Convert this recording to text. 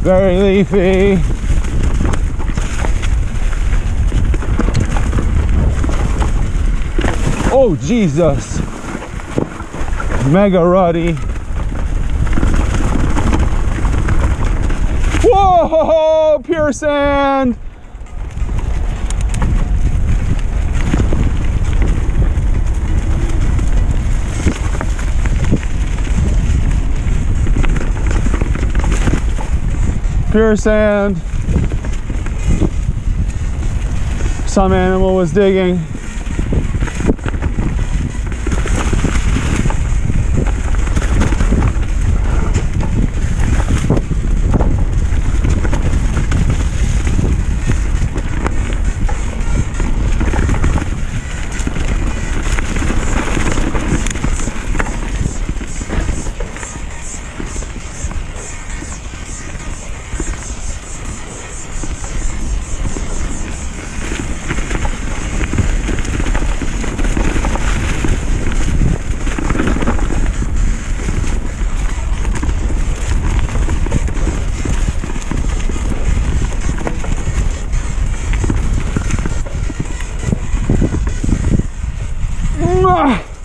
Very leafy. Oh, Jesus. Mega ruddy. Whoa, pure sand. Pure sand. Some animal was digging. Ah!